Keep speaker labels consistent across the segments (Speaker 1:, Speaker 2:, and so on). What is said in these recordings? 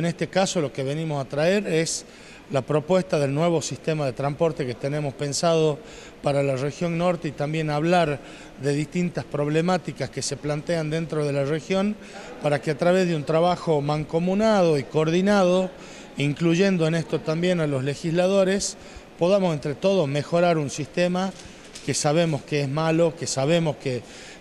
Speaker 1: En este caso lo que venimos a traer es la propuesta del nuevo sistema de transporte que tenemos pensado para la región norte y también hablar de distintas problemáticas que se plantean dentro de la región para que a través de un trabajo mancomunado y coordinado, incluyendo en esto también a los legisladores, podamos entre todos mejorar un sistema que sabemos que es malo, que sabemos que,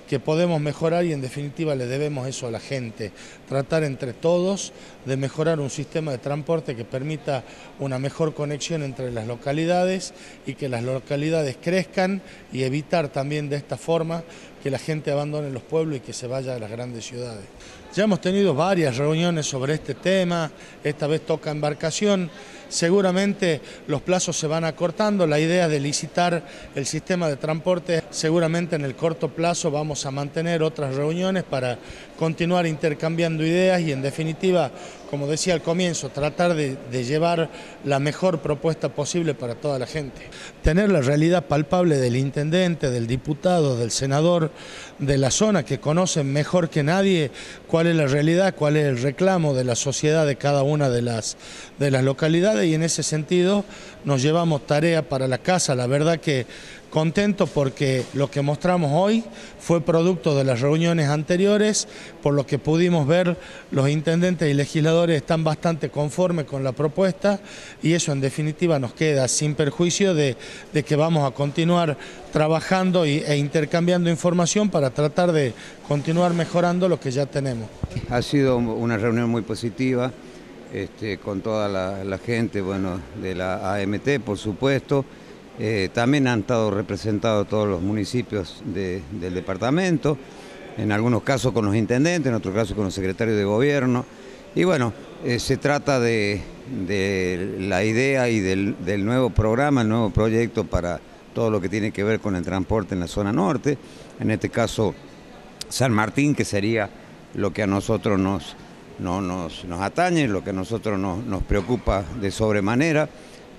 Speaker 1: que podemos mejorar y en definitiva le debemos eso a la gente. Tratar entre todos de mejorar un sistema de transporte que permita una mejor conexión entre las localidades y que las localidades crezcan y evitar también de esta forma que la gente abandone los pueblos y que se vaya a las grandes ciudades. Ya hemos tenido varias reuniones sobre este tema, esta vez toca embarcación, seguramente los plazos se van acortando, la idea de licitar el sistema de transporte, seguramente en el corto plazo vamos a mantener otras reuniones para continuar intercambiando ideas y en definitiva, como decía al comienzo, tratar de, llevar la mejor propuesta posible para toda la gente. Tener la realidad palpable del intendente, del diputado, del senador de la zona que conocen mejor que nadie cuál es la realidad, cuál es el reclamo de la sociedad de cada una de las, de las localidades y en ese sentido nos llevamos tarea para la casa. La verdad que contento porque lo que mostramos hoy fue producto de las reuniones anteriores, por lo que pudimos ver los intendentes y legisladores están bastante conformes con la propuesta y eso en definitiva nos queda sin perjuicio de, que vamos a continuar trabajando y, e intercambiando información para tratar de continuar mejorando lo que ya tenemos.
Speaker 2: Ha sido una reunión muy positiva. Este, con toda la, la gente bueno, de la AMT, por supuesto, eh, también han estado representados todos los municipios de, del departamento, en algunos casos con los intendentes, en otros casos con los secretarios de gobierno. Y bueno, eh, se trata de, la idea y del, nuevo programa, el nuevo proyecto para todo lo que tiene que ver con el transporte en la zona norte, en este caso San Martín, que sería lo que a nosotros nos, no, nos, nos atañe, lo que a nosotros nos, nos preocupa de sobremanera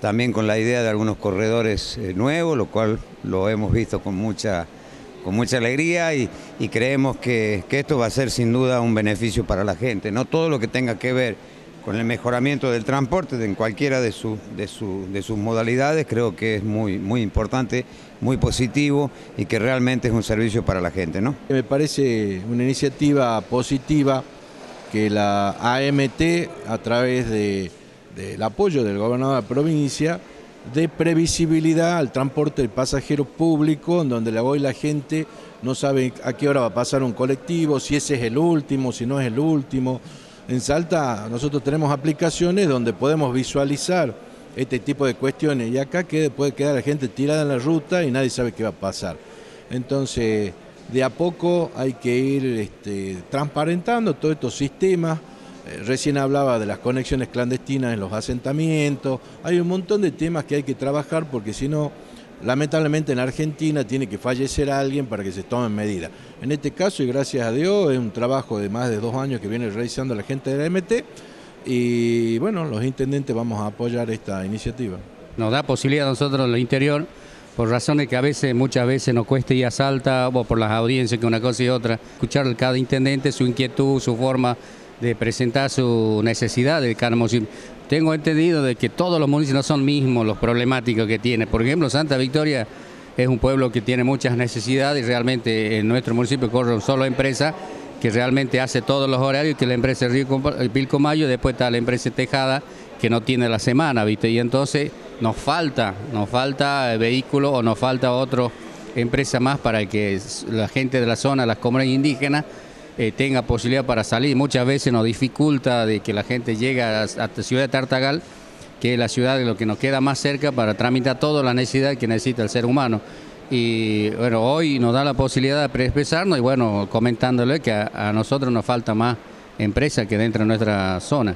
Speaker 2: también con la idea de algunos corredores eh, nuevos, lo cual lo hemos visto con mucha, con mucha alegría y, creemos que, esto va a ser sin duda un beneficio para la gente. No todo lo que tenga que ver con el mejoramiento del transporte en cualquiera de, su, de sus modalidades creo que es muy, muy importante, muy positivo y que realmente es un servicio para la gente. ¿no?
Speaker 3: Me parece una iniciativa positiva que la AMT a través de del apoyo del gobernador de la provincia de previsibilidad al transporte del pasajero público, en donde hoy la gente no sabe a qué hora va a pasar un colectivo, si ese es el último, si no es el último. En Salta nosotros tenemos aplicaciones donde podemos visualizar este tipo de cuestiones y acá puede quedar la gente tirada en la ruta y nadie sabe qué va a pasar. Entonces, de a poco hay que ir este, transparentando todos estos sistemas, eh, recién hablaba de las conexiones clandestinas en los asentamientos, hay un montón de temas que hay que trabajar porque si no, lamentablemente en Argentina tiene que fallecer alguien para que se tomen medidas. En este caso, y gracias a Dios, es un trabajo de más de dos años que viene realizando la gente de la MT y bueno, los intendentes vamos a apoyar esta iniciativa.
Speaker 4: Nos da posibilidad a nosotros en el interior por razones que a veces, muchas veces nos cuesta ir a Salta, o por las audiencias que una cosa y otra, escuchar cada intendente su inquietud, su forma de presentar su necesidad de cada municipio. Tengo entendido de que todos los municipios no son mismos los problemáticos que tiene. Por ejemplo, Santa Victoria es un pueblo que tiene muchas necesidades, realmente en nuestro municipio corre una sola empresa que realmente hace todos los horarios, que la empresa Pilcomayo, después está la empresa Tejada, que no tiene la semana, ¿viste? Y entonces nos falta, nos falta vehículo o nos falta otra empresa más para que la gente de la zona, las comunidades indígenas, eh, tenga posibilidad para salir. Muchas veces nos dificulta de que la gente llegue a, la ciudad de Tartagal, que es la ciudad de lo que nos queda más cerca para tramitar toda la necesidad que necesita el ser humano. Y bueno, hoy nos da la posibilidad de expresarnos y bueno, comentándole que a, a nosotros nos falta más empresa que dentro de nuestra zona.